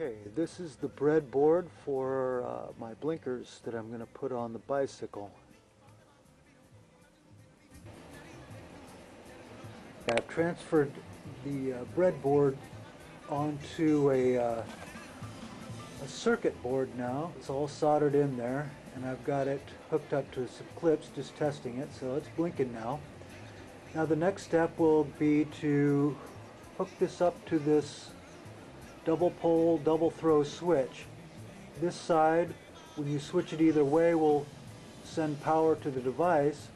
Okay, this is the breadboard for uh, my blinkers that I'm going to put on the bicycle. I've transferred the uh, breadboard onto a, uh, a circuit board now. It's all soldered in there and I've got it hooked up to some clips just testing it so it's blinking now. Now the next step will be to hook this up to this double pole, double throw switch. This side, when you switch it either way, will send power to the device,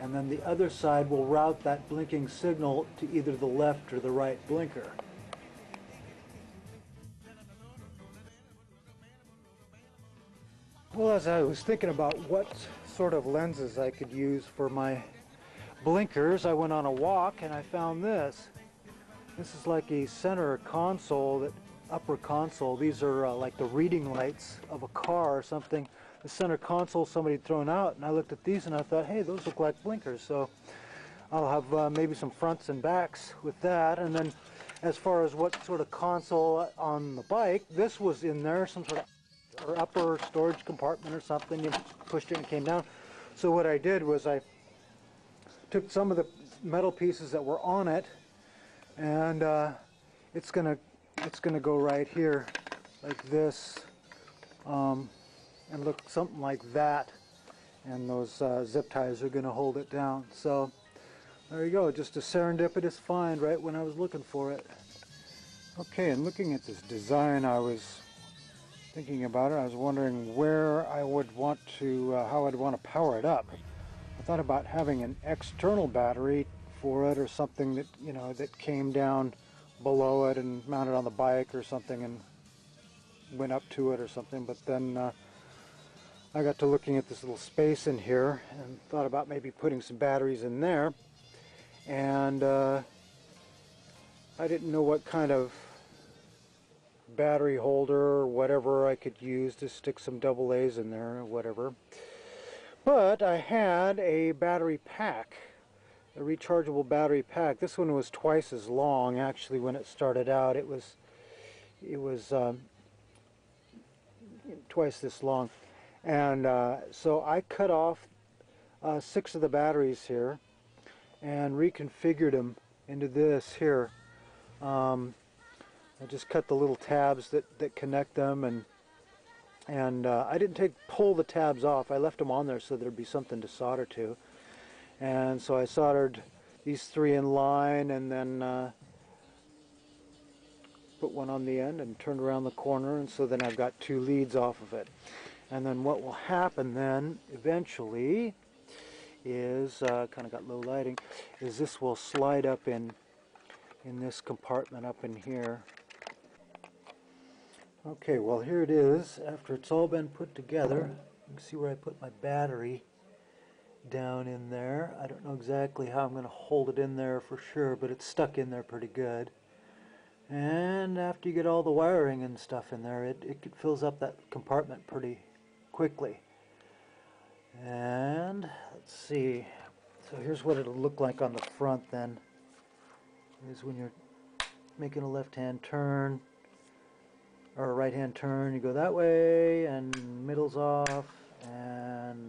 and then the other side will route that blinking signal to either the left or the right blinker. Well, as I was thinking about what sort of lenses I could use for my blinkers, I went on a walk and I found this. This is like a center console that upper console. These are uh, like the reading lights of a car or something. The center console somebody thrown out, and I looked at these and I thought, hey, those look like blinkers. So I'll have uh, maybe some fronts and backs with that. And then as far as what sort of console on the bike, this was in there, some sort of upper storage compartment or something. You pushed it and it came down. So what I did was I took some of the metal pieces that were on it and uh, it's gonna it's to go right here like this um, and look something like that. And those uh, zip ties are to hold it down. So there you go. Just a serendipitous find right when I was looking for it. Okay and looking at this design I was thinking about it. I was wondering where I would want to uh, how I'd want to power it up. I thought about having an external battery for it or something that you know that came down below it and mounted on the bike or something and went up to it or something. But then uh, I got to looking at this little space in here and thought about maybe putting some batteries in there. And uh, I didn't know what kind of battery holder or whatever I could use to stick some double A's in there or whatever. But I had a battery pack a rechargeable battery pack. This one was twice as long actually when it started out. It was it was um, twice this long. And uh, so I cut off uh, six of the batteries here and reconfigured them into this here. Um, I just cut the little tabs that, that connect them and and uh, I didn't take pull the tabs off. I left them on there so there'd be something to solder to and so I soldered these three in line and then uh, put one on the end and turned around the corner. And so then I've got two leads off of it. And then what will happen then eventually is uh, kind of got low lighting is this will slide up in in this compartment up in here. Okay well here it is. After it's all been put together you can see where I put my battery down in there. I don't know exactly how I'm going to hold it in there for sure, but it's stuck in there pretty good. And after you get all the wiring and stuff in there, it, it fills up that compartment pretty quickly. And let's see. So here's what it'll look like on the front then. Is when you're making a left-hand turn or a right-hand turn, you go that way and middle's off and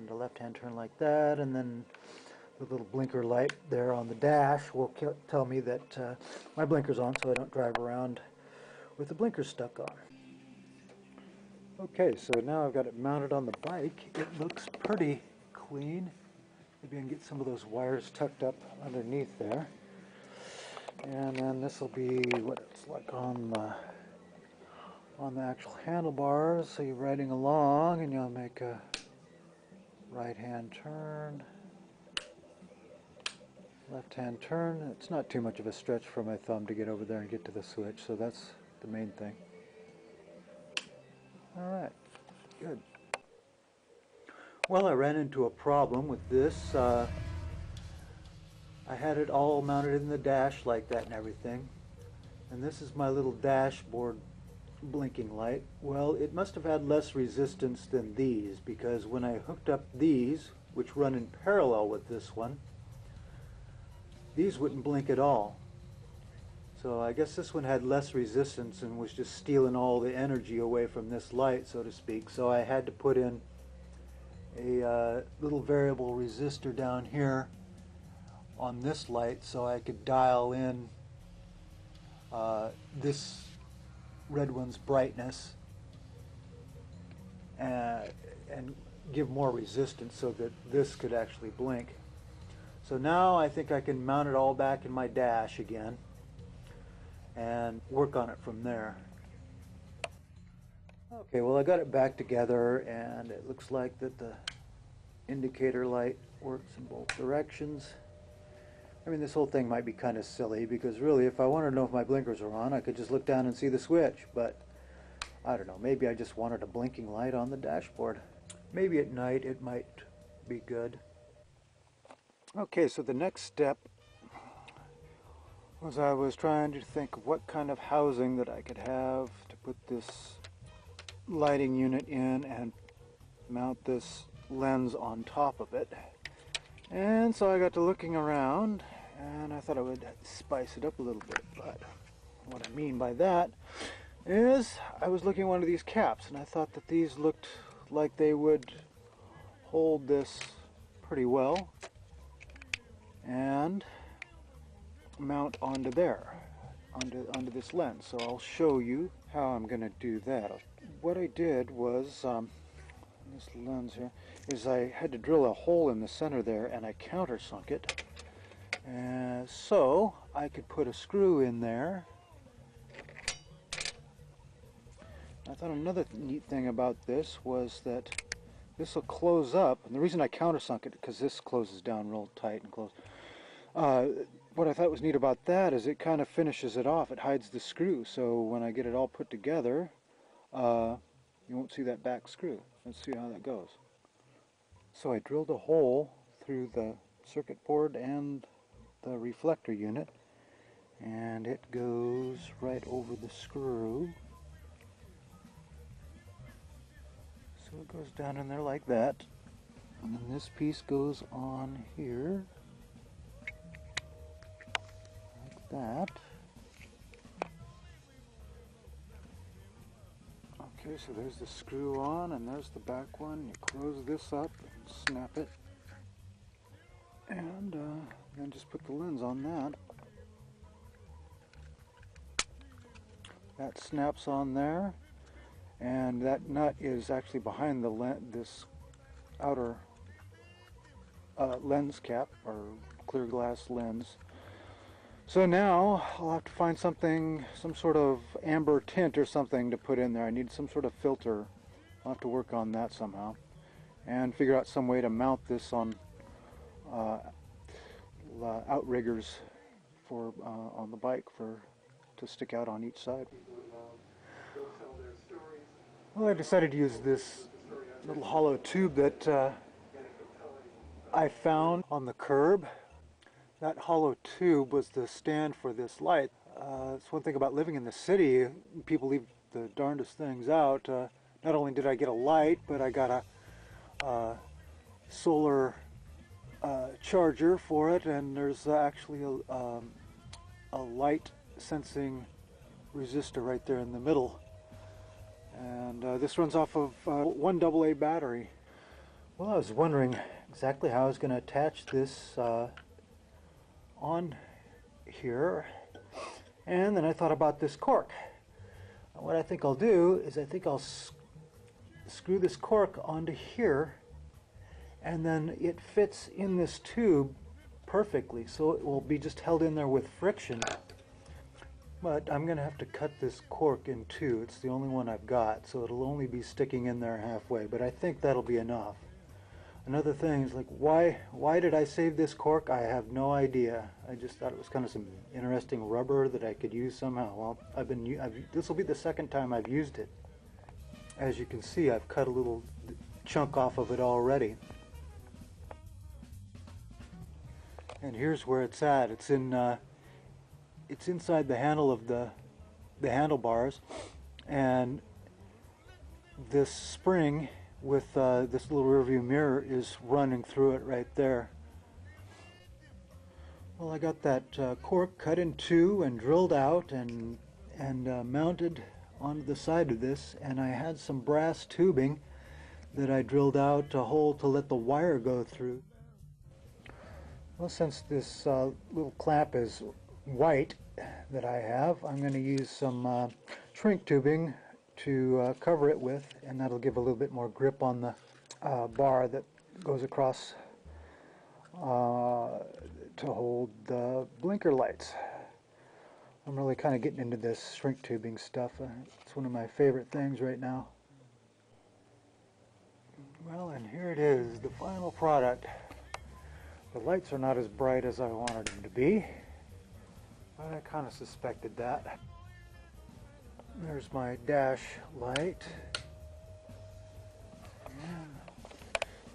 a left-hand turn like that, and then the little blinker light there on the dash will tell me that uh, my blinker's on so I don't drive around with the blinkers stuck on. Okay, so now I've got it mounted on the bike. It looks pretty clean. Maybe I can get some of those wires tucked up underneath there. And then this will be what it's like on the on the actual handlebars. So you're riding along and you'll make a right hand turn, left hand turn. It's not too much of a stretch for my thumb to get over there and get to the switch, so that's the main thing. Alright, good. Well, I ran into a problem with this. Uh, I had it all mounted in the dash like that and everything. And this is my little dashboard blinking light? Well, it must have had less resistance than these because when I hooked up these, which run in parallel with this one, these wouldn't blink at all. So I guess this one had less resistance and was just stealing all the energy away from this light, so to speak. So I had to put in a uh, little variable resistor down here on this light so I could dial in uh, this red one's brightness uh, and give more resistance so that this could actually blink. So now I think I can mount it all back in my dash again and work on it from there. Okay, well I got it back together and it looks like that the indicator light works in both directions. I mean this whole thing might be kind of silly because really if I wanted to know if my blinkers were on I could just look down and see the switch but I don't know maybe I just wanted a blinking light on the dashboard. Maybe at night it might be good. Okay so the next step was I was trying to think of what kind of housing that I could have to put this lighting unit in and mount this lens on top of it. And so I got to looking around and I thought I would spice it up a little bit. But what I mean by that is I was looking at one of these caps and I thought that these looked like they would hold this pretty well. And mount onto there, onto, onto this lens. So I'll show you how I'm going to do that. What I did was, um, this lens here, is I had to drill a hole in the center there and I countersunk it. And so I could put a screw in there. I thought another neat thing about this was that this will close up, and the reason I countersunk it because this closes down real tight and close. Uh, what I thought was neat about that is it kind of finishes it off. It hides the screw, so when I get it all put together, uh, you won't see that back screw. Let's see how that goes. So I drilled a hole through the circuit board and the reflector unit, and it goes right over the screw. So it goes down in there like that. And then this piece goes on here. Like that. Okay, so there's the screw on and there's the back one. You close this up and snap it. And uh, then just put the lens on that. That snaps on there. And that nut is actually behind the this outer uh, lens cap or clear glass lens. So now I'll have to find something, some sort of amber tint or something to put in there. I need some sort of filter. I'll have to work on that somehow. And figure out some way to mount this on uh, outriggers for uh, on the bike for to stick out on each side. Well, I decided to use this little hollow tube that uh, I found on the curb that hollow tube was the stand for this light. Uh, it's one thing about living in the city, people leave the darndest things out. Uh, not only did I get a light, but I got a solar uh, charger for it, and there's actually a, um, a light sensing resistor right there in the middle. And uh, this runs off of uh, one AA battery. Well, I was wondering exactly how I was going to attach this on here. And then I thought about this cork. What I think I'll do is I think I'll screw this cork onto here and then it fits in this tube perfectly so it will be just held in there with friction but I'm gonna have to cut this cork in two it's the only one I've got so it'll only be sticking in there halfway but I think that'll be enough Another thing is like, why why did I save this cork? I have no idea. I just thought it was kind of some interesting rubber that I could use somehow. Well, I've been this will be the second time I've used it. As you can see, I've cut a little chunk off of it already. And here's where it's at. It's in uh, it's inside the handle of the the handlebars, and this spring with uh, this little rearview mirror is running through it right there. Well, I got that uh, cork cut in two and drilled out and and uh, mounted onto the side of this, and I had some brass tubing that I drilled out a hole to let the wire go through. Well, since this uh, little clamp is white that I have, I'm going to use some uh, shrink tubing to uh, cover it with, and that'll give a little bit more grip on the uh, bar that goes across uh, to hold the blinker lights. I'm really kind of getting into this shrink tubing stuff. Uh, It's one of my favorite things right now. Well, and here it is, the final product. The lights are not as bright as I wanted them to be. I kind of suspected that. There's my dash light.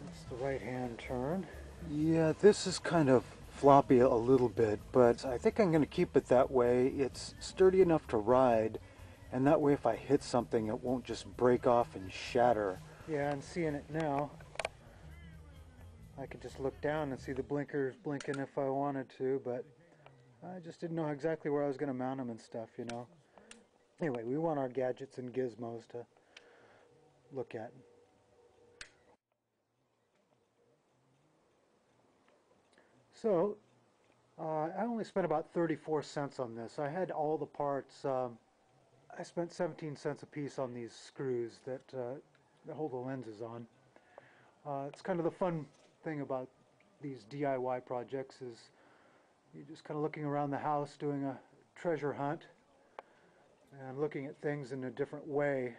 That's the right hand turn. Yeah, this is kind of floppy a little bit, but I think I'm going to keep it that way. It's sturdy enough to ride, and that way if I hit something, it won't just break off and shatter. Yeah, I'm seeing it now. I could just look down and see the blinkers blinking if I wanted to, but I just didn't know exactly where I was going to mount them and stuff, you know. Anyway, we want our gadgets and gizmos to look at. So, uh, I only spent about 34 cents on this. I had all the parts. Um, I spent 17 cents a piece on these screws that, uh, that hold the lenses on. Uh, it's kind of the fun thing about these DIY projects is you're just kind of looking around the house doing a treasure hunt and looking at things in a different way